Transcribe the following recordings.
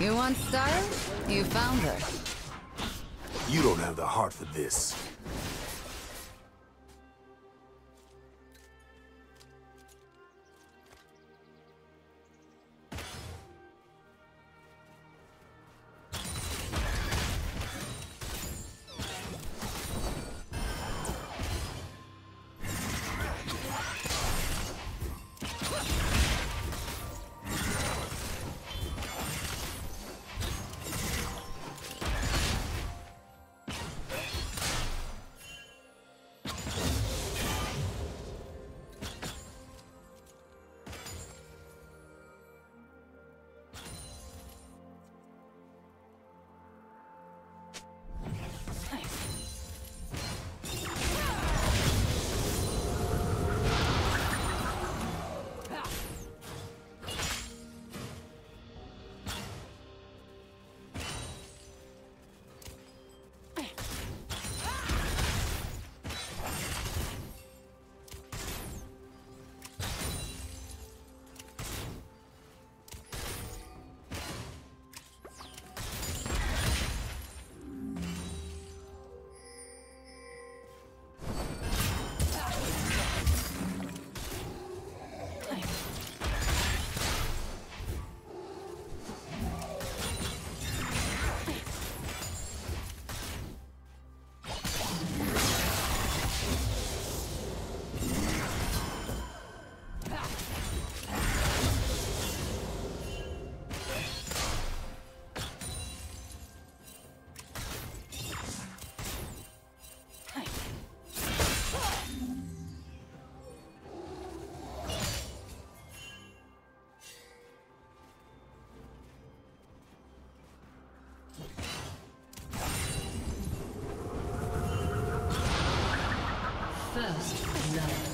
You want style? You found her. You don't have the heart for this. First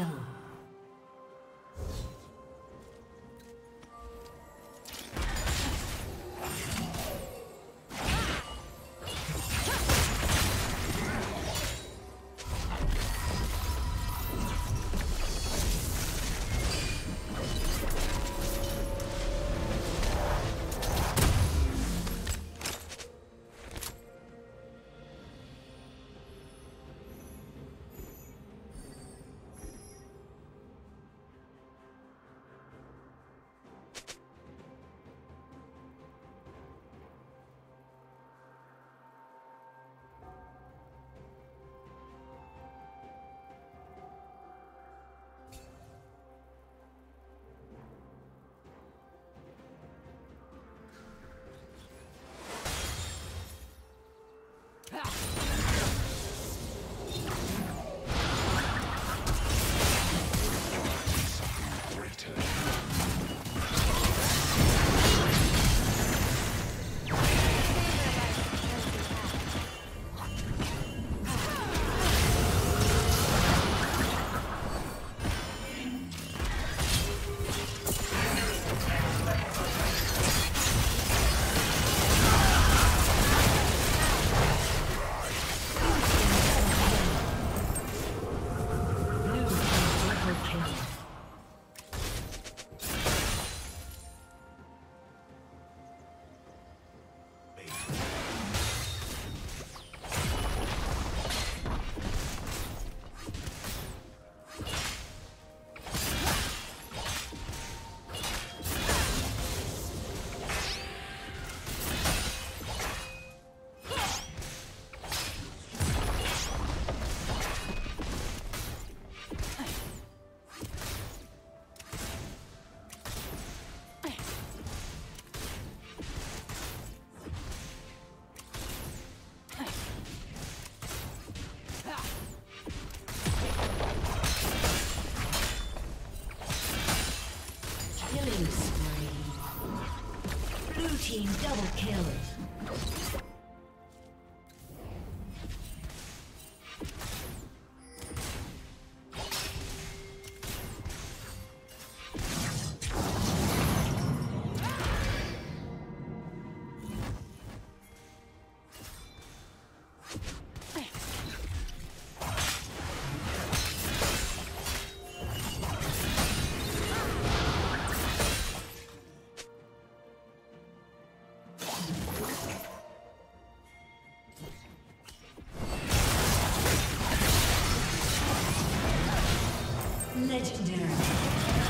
Kill. Kill. Team's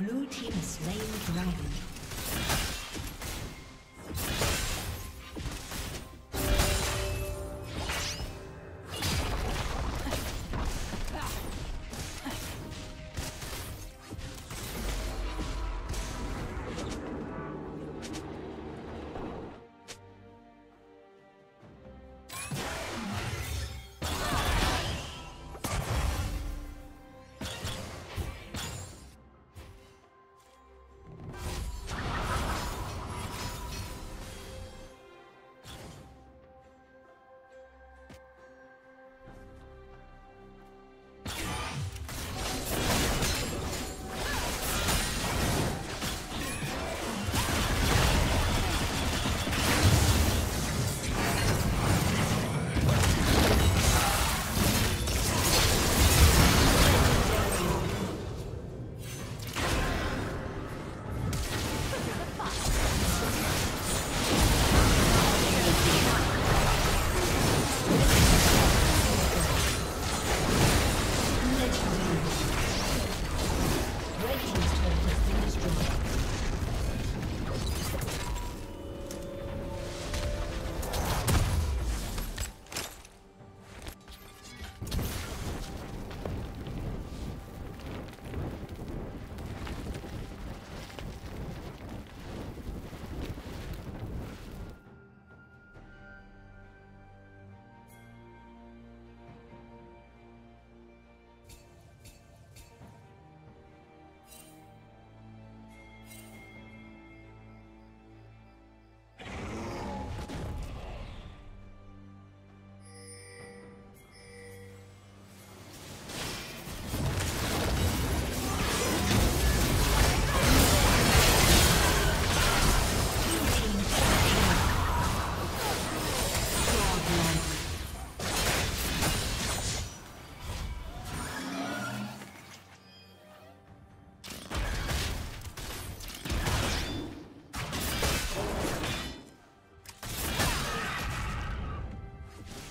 Blue team has slain dragon.